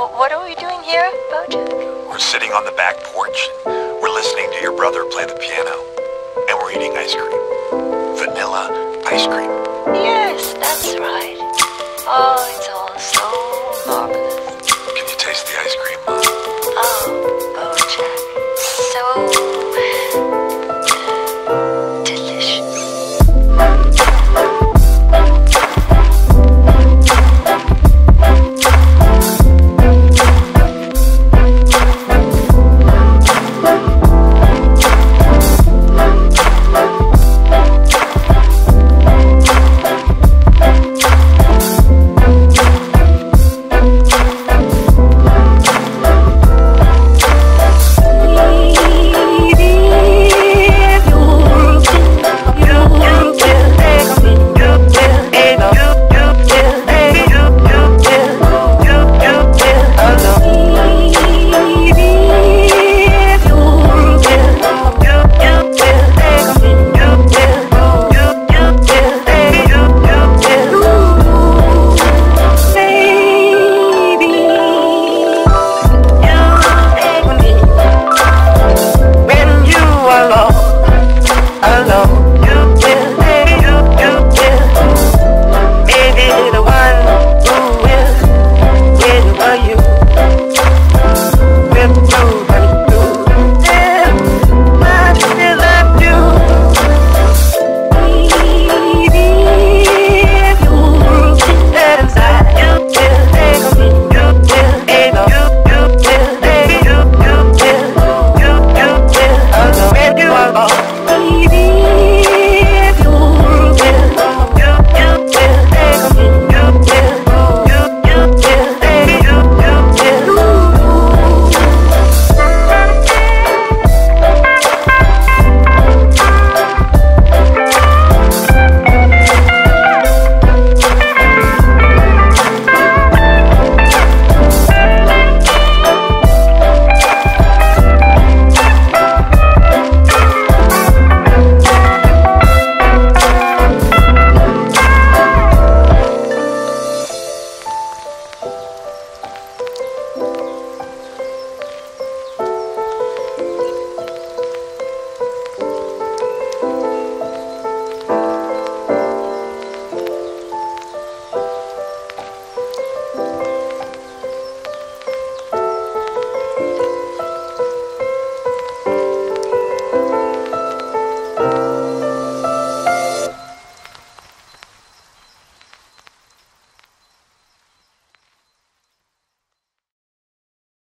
What are we doing here, Bojack? We're sitting on the back porch. We're listening to your brother play the piano. And we're eating ice cream. Vanilla ice cream. Yes, that's right. Oh, it's all so marvelous.